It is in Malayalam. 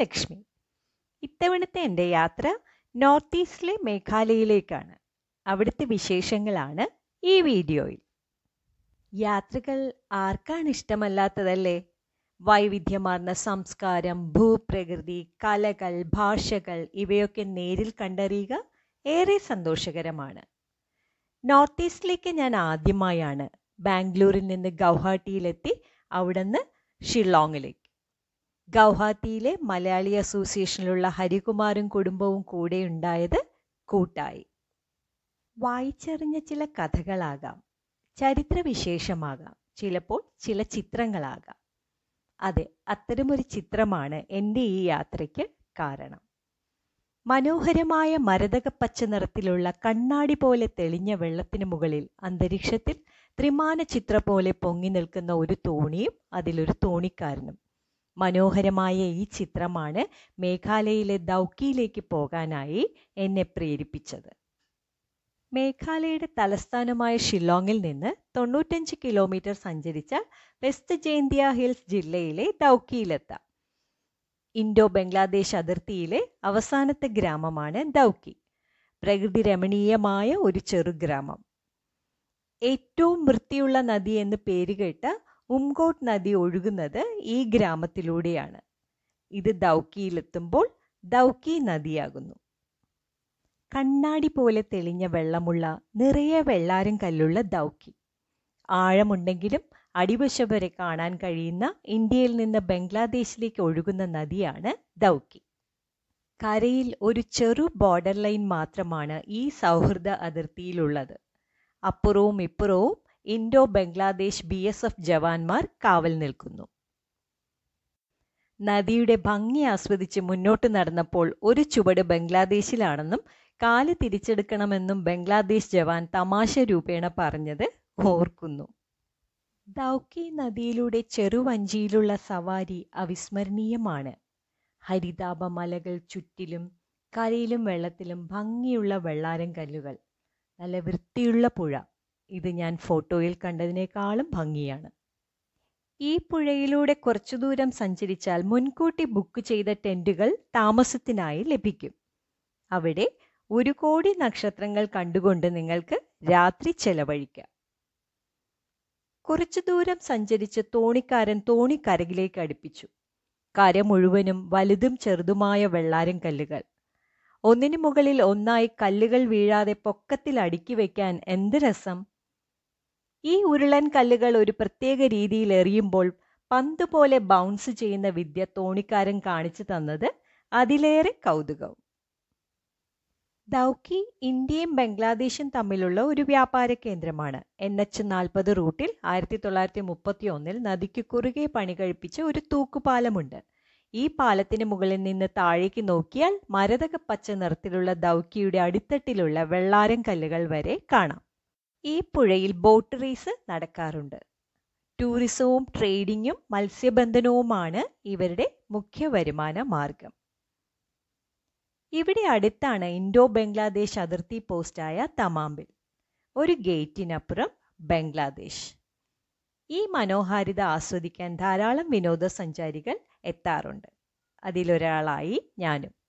ലക്ഷ്മി. ഇത്തവണത്തെ എന്റെ യാത്ര നോർത്ത് ഈസ്റ്റിലെ മേഘാലയയിലേക്കാണ്. അവിടുത്തെ വിശേഷങ്ങളാണ് ഈ വീഡിയോയിൽ. യാത്രകൾ ആർക്കാണ് ഇഷ്ടമല്ലാത്തതല്ലേ? വൈവിധ്യമാർന്ന സംസ്കാരം ഭൂപ്രകൃതി കലകൾ ഭാഷകൾ ഇവയൊക്കെ നേരിൽ കണ്ടറിയുക ഏറെ സന്തോഷകരമാണ്. നോർത്ത് ഈസ്റ്റിലേക്ക് ഞാൻ ആദ്യമായാണ് ബാംഗ്ലൂരിൽ നിന്ന് ഗൗഹാട്ടിയിലെത്തി അവിടുന്ന് ഷില്ലോങ്ങിലേക്ക്. ഗൗഹാത്തിയിലെ മലയാളി അസോസിയേഷനിലുള്ള ഹരികുമാറും കുടുംബവും കൂടെ ഉണ്ടായത് കൂട്ടായി. വായിച്ചറിഞ്ഞ ചില കഥകളാകാം. ചരിത്രവിശേഷമാകാം. ചിലപ്പോൾ ചില ചിത്രങ്ങളാകാം. അതെ അത്തരമൊരു ചിത്രമാണ് എന്റെ ഈ യാത്രയ്ക്ക് കാരണം. മനോഹരമായ മരതക പച്ച നിറത്തിലുള്ള കണ്ണാടി പോലെ തെളിഞ്ഞ വെള്ളത്തിന് മുകളിൽ അന്തരീക്ഷത്തിൽ ത്രിമാന ചിത്ര പോലെ പൊങ്ങി നിൽക്കുന്ന ഒരു തോണിയും അതിലൊരു തോണിക്കാരനും മനോഹരമായ ഈ ചിത്രമാണ് മേഘാലയയിലെ ദൗക്കിയിലേക്ക് പോകാനായി എന്നെ പ്രേരിപ്പിച്ചത്. മേഘാലയയുടെ തലസ്ഥാനമായ ഷില്ലോങ്ങിൽ നിന്ന് തൊണ്ണൂറ്റഞ്ച് കിലോമീറ്റർ സഞ്ചരിച്ച വെസ്റ്റ് ജയന്തിയ ഹിൽസ് ജില്ലയിലെ ദൗക്കിയിലെത്താം. ഇൻഡോ ബംഗ്ലാദേശ് അതിർത്തിയിലെ അവസാനത്തെ ഗ്രാമമാണ് ദൗക്കി. പ്രകൃതി രമണീയമായ ഒരു ചെറുഗ്രാമം. ഏറ്റവും വൃത്തിയുള്ള നദി എന്ന് പേരുകേട്ട ഉംഗോട്ട് നദി ഒഴുകുന്നത് ഈ ഗ്രാമത്തിലൂടെയാണ്. ഇത് ദൗക്കിയിലെത്തുമ്പോൾ ദൗക്കി നദിയാകുന്നു. കണ്ണാടി പോലെ തെളിഞ്ഞ വെള്ളമുള്ള നിറയെ വെള്ളാരം കല്ലുള്ള ദൗക്കി. ആഴമുണ്ടെങ്കിലും അടിവശം വരെ കാണാൻ കഴിയുന്ന ഇന്ത്യയിൽ നിന്ന് ബംഗ്ലാദേശിലേക്ക് ഒഴുകുന്ന നദിയാണ് ദൗക്കി. കരയിൽ ഒരു ചെറു ബോർഡർ ലൈൻ മാത്രമാണ് ഈ സൗഹൃദ അതിർത്തിയിലുള്ളത്. അപ്പുറവും ഇപ്പുറവും Indo Bangladesh B S F ജവാന്മാർ കാവൽ നിൽക്കുന്നു. നദിയുടെ ഭംഗി ആസ്വദിച്ച് മുന്നോട്ട് നടന്നപ്പോൾ ഒരു ചുവട് ബംഗ്ലാദേശിലാണെന്നും കാൽ തിരിച്ചെടുക്കണമെന്നും ബംഗ്ലാദേശ് ജവാൻ തമാശ രൂപേണ പറഞ്ഞത് ഓർക്കുന്നു. ദൗക്കി നദിയിലൂടെ ചെറുവഞ്ചിയിലുള്ള സവാരി അവിസ്മരണീയമാണ്. ഹരിതാപ മലകൾ ചുറ്റിലും കരയിലും വെള്ളത്തിലും ഭംഗിയുള്ള വെള്ളാരം കല്ലുകൾ നല്ല വൃത്തിയുള്ള പുഴ. ഇത് ഞാൻ ഫോട്ടോയിൽ കണ്ടതിനേക്കാളും ഭംഗിയാണ്. ഈ പുഴയിലൂടെ കുറച്ചു ദൂരം സഞ്ചരിച്ചാൽ മുൻകൂട്ടി ബുക്ക് ചെയ്ത ടെന്റുകൾ താമസത്തിനായി ലഭിക്കും. അവിടെ ഒരു കോടി നക്ഷത്രങ്ങൾ കണ്ടുകൊണ്ട് നിങ്ങൾക്ക് രാത്രി ചെലവഴിക്കാം. കുറച്ചു ദൂരം സഞ്ചരിച്ച് തോണിക്കാരൻ തോണി കരകിലേക്ക് അടുപ്പിച്ചു. കര മുഴുവനും വലുതും ചെറുതുമായ വെള്ളാരം കല്ലുകൾ. ഒന്നിനു മുകളിൽ ഒന്നായി കല്ലുകൾ വീഴാതെ പൊക്കത്തിൽ അടുക്കി വയ്ക്കാൻ എന്ത് രസം? ഈ ഉരുളൻ കല്ലുകൾ ഒരു പ്രത്യേക രീതിയിൽ എറിയുമ്പോൾ പന്ത് പോലെ ബൗൺസ് ചെയ്യുന്ന വിദ്യ തോണിക്കാരൻ കാണിച്ചു തന്നത് അതിലേറെ കൗതുകവും ദൗക്കി ഇന്ത്യയും ബംഗ്ലാദേശും തമ്മിലുള്ള ഒരു വ്യാപാര കേന്ദ്രമാണ്. എൻ എച്ച് നാൽപ്പത് റൂട്ടിൽ ആയിരത്തി തൊള്ളായിരത്തി മുപ്പത്തി ഒന്നിൽ നദിക്ക് കുറുകെ പണി കഴിപ്പിച്ച ഒരു തൂക്കുപാലമുണ്ട്. ഈ പാലത്തിന് മുകളിൽ നിന്ന് താഴേക്ക് നോക്കിയാൽ മരതക പച്ച നിറത്തിലുള്ള ദൗക്കിയുടെ അടിത്തട്ടിലുള്ള വെള്ളാരം കല്ലുകൾ വരെ കാണാം. ഈ പുഴയിൽ ബോട്ട് റേസ് നടക്കാറുണ്ട്. ടൂറിസവും ട്രേഡിങ്ങും മത്സ്യബന്ധനവുമാണ് ഇവരുടെ മുഖ്യ വരുമാന മാർഗം. ഇവിടെ അടുത്താണ് ഇൻഡോ ബംഗ്ലാദേശ് അതിർത്തി പോസ്റ്റായ തമാമ്പിൽ. ഒരു ഗേറ്റിനപ്പുറം ബംഗ്ലാദേശ്. ഈ മനോഹാരിത ആസ്വദിക്കാൻ ധാരാളം വിനോദസഞ്ചാരികൾ എത്താറുണ്ട്. അതിലൊരാളായി ഞാനും.